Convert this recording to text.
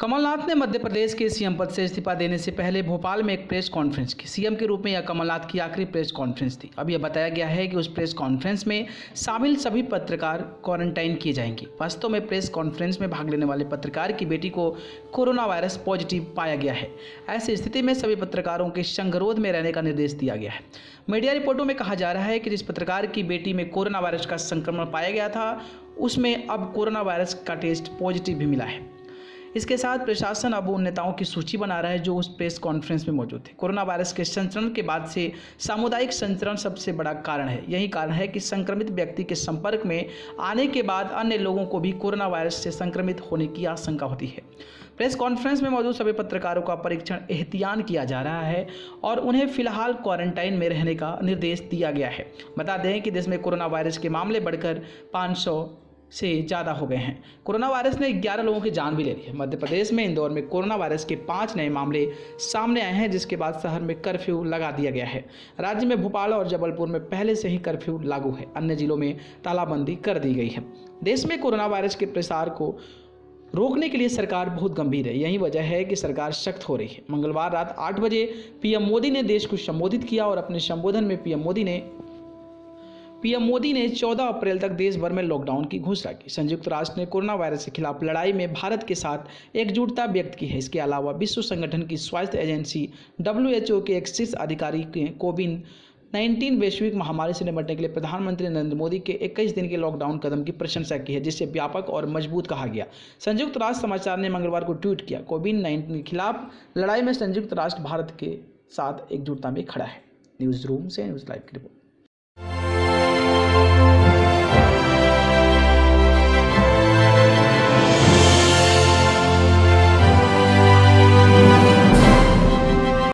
कमलनाथ ने मध्य प्रदेश के सीएम पद से इस्तीफा देने से पहले भोपाल में एक प्रेस कॉन्फ्रेंस की। सीएम के रूप में यह कमलनाथ की आखिरी प्रेस कॉन्फ्रेंस थी। अब यह बताया गया है कि उस प्रेस कॉन्फ्रेंस में शामिल सभी पत्रकार क्वारंटाइन किए जाएँगे। वास्तव में प्रेस कॉन्फ्रेंस में भाग लेने वाले पत्रकार की बेटी को कोरोना वायरस पॉजिटिव पाया गया है। ऐसी स्थिति में सभी पत्रकारों के संगरोध में रहने का निर्देश दिया गया है। मीडिया रिपोर्टों में कहा जा रहा है कि जिस पत्रकार की बेटी में कोरोना वायरस का संक्रमण पाया गया था, उसमें अब कोरोना वायरस का टेस्ट पॉजिटिव भी मिला है। इसके साथ प्रशासन अब उन नेताओं की सूची बना रहा है जो उस प्रेस कॉन्फ्रेंस में मौजूद थे। कोरोना वायरस के संचरण के बाद से सामुदायिक संचरण सबसे बड़ा कारण है। यही कारण है कि संक्रमित व्यक्ति के संपर्क में आने के बाद अन्य लोगों को भी कोरोना वायरस से संक्रमित होने की आशंका होती है। प्रेस कॉन्फ्रेंस में मौजूद सभी पत्रकारों का परीक्षण एहतियान किया जा रहा है और उन्हें फ़िलहाल क्वारंटाइन में रहने का निर्देश दिया गया है। बता दें कि देश में कोरोना वायरस के मामले बढ़कर 500 से ज़्यादा हो गए हैं। कोरोना वायरस ने 11 लोगों की जान भी ले ली है। मध्य प्रदेश में, इंदौर में कोरोना वायरस के पाँच नए मामले सामने आए हैं, जिसके बाद शहर में कर्फ्यू लगा दिया गया है। राज्य में भोपाल और जबलपुर में पहले से ही कर्फ्यू लागू है। अन्य जिलों में तालाबंदी कर दी गई है। देश में कोरोना वायरस के प्रसार को रोकने के लिए सरकार बहुत गंभीर है। यही वजह है कि सरकार सख्त हो रही है। मंगलवार रात आठ बजे पीएम मोदी ने देश को संबोधित किया और अपने संबोधन में पीएम मोदी ने पीएम मोदी ने 14 अप्रैल तक देश भर में लॉकडाउन की घोषणा की। संयुक्त राष्ट्र ने कोरोना वायरस के खिलाफ लड़ाई में भारत के साथ एकजुटता व्यक्त की है। इसके अलावा विश्व संगठन की स्वास्थ्य एजेंसी डब्ल्यू के एक शीर्ष अधिकारी कोविन 19 वैश्विक महामारी से निपटने के लिए प्रधानमंत्री नरेंद्र मोदी के 21 दिन के लॉकडाउन कदम की प्रशंसा की है, जिसे व्यापक और मज़बूत कहा गया। संयुक्त राष्ट्र समाचार ने मंगलवार को ट्वीट किया, कोविड नाइन्टीन के खिलाफ लड़ाई में संयुक्त राष्ट्र भारत के साथ एकजुटता में खड़ा है। न्यूज़ रूम से न्यूज़ लाइव की रिपोर्ट।